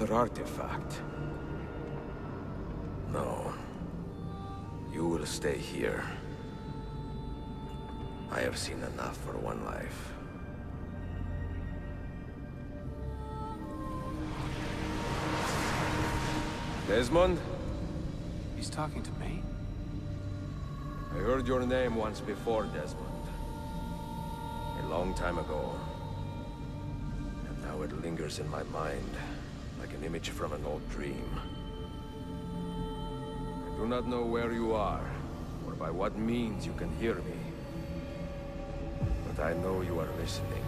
Another artifact. No. You will stay here. I have seen enough for one life. Desmond? He's talking to me? I heard your name once before, Desmond. A long time ago. And now it lingers in my mind, like an image from an old dream. I do not know where you are, or by what means you can hear me. But I know you are listening.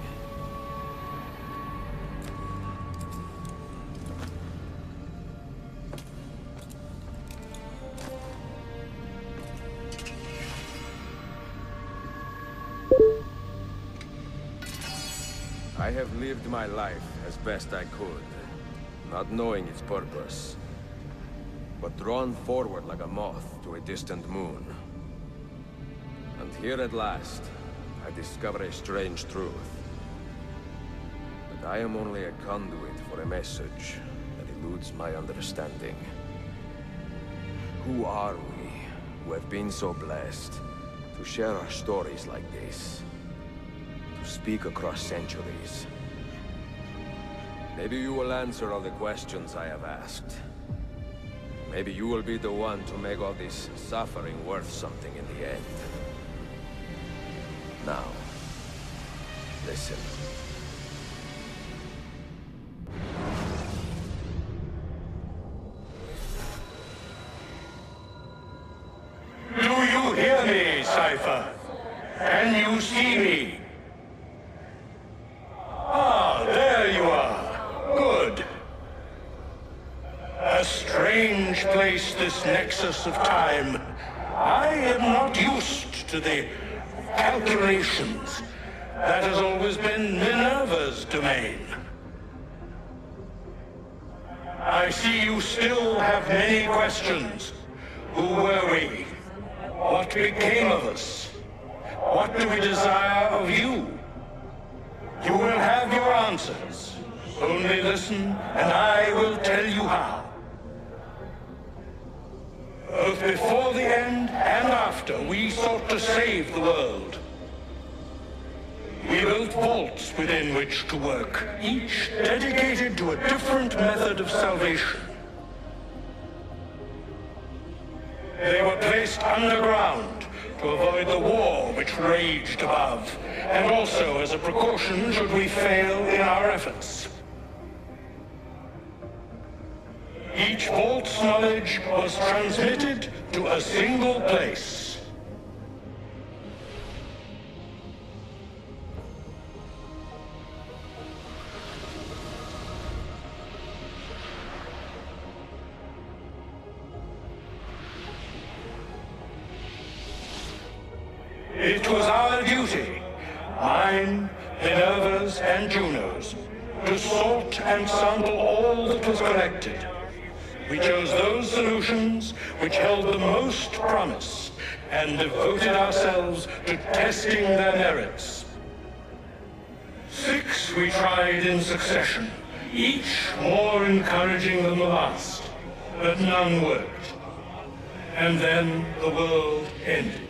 I have lived my life as best I could, not knowing its purpose, but drawn forward like a moth to a distant moon. And here at last, I discover a strange truth. That I am only a conduit for a message that eludes my understanding. Who are we, who have been so blessed, to share our stories like this? To speak across centuries? Maybe you will answer all the questions I have asked. Maybe you will be the one to make all this suffering worth something in the end. Now, listen. Do you hear me, Cypher? Can you see me? Ah, there you are. Good. A strange place, this nexus of time. I am not used to the calculations. That has always been Minerva's domain. I see you still have many questions. Who were we? What became of us? What do we desire of you? You will have your answers. Only listen, and I will tell you how. Both before the end and after, we sought to save the world. We built vaults within which to work, each dedicated to a different method of salvation. They were placed underground to avoid the war which raged above, and also as a precaution should we fail in our efforts. Each vault's knowledge was transmitted to a single place. It was our duty, mine, Minerva's, and Juno's, to sort and sample all that was collected. We chose those solutions which held the most promise and devoted ourselves to testing their merits. Six we tried in succession, each more encouraging than the last, but none worked. And then the world ended.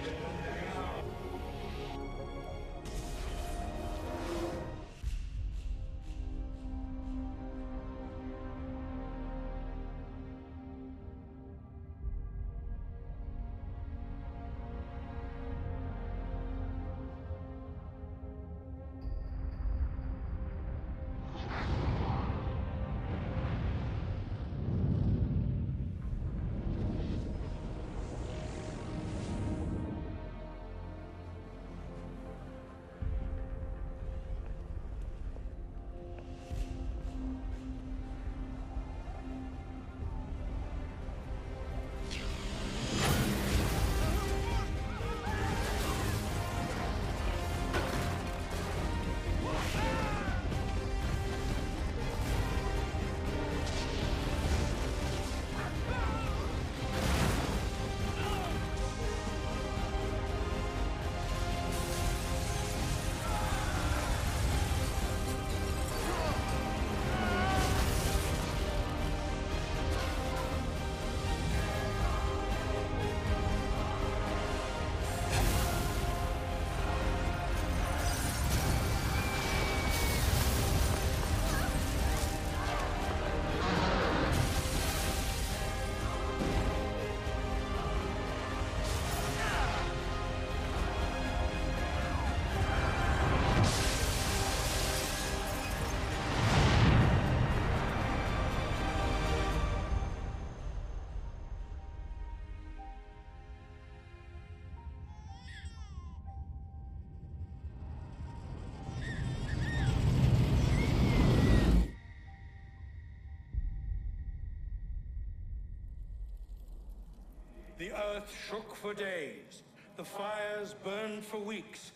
Earth shook for days, the fires burned for weeks,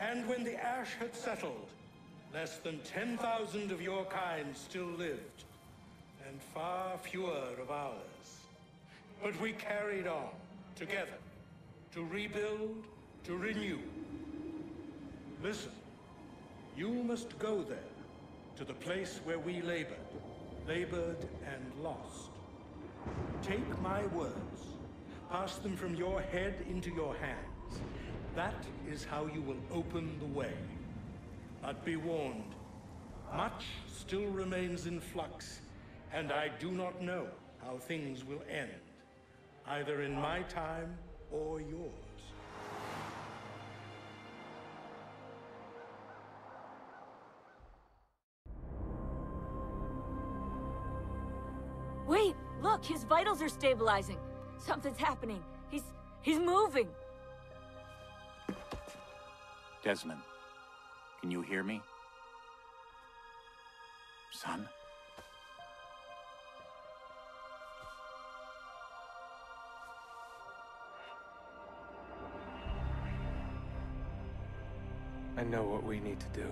and when the ash had settled, less than 10,000 of your kind still lived, and far fewer of ours. But we carried on, together, to rebuild, to renew. Listen, you must go there, to the place where we labored, labored and lost. Take my words, pass them from your head into your hands. That is how you will open the way. But be warned, much still remains in flux, and I do not know how things will end, either in my time or yours. Wait, look, his vitals are stabilizing. Something's happening. He's... he's moving. Desmond, can you hear me? Son? I know what we need to do.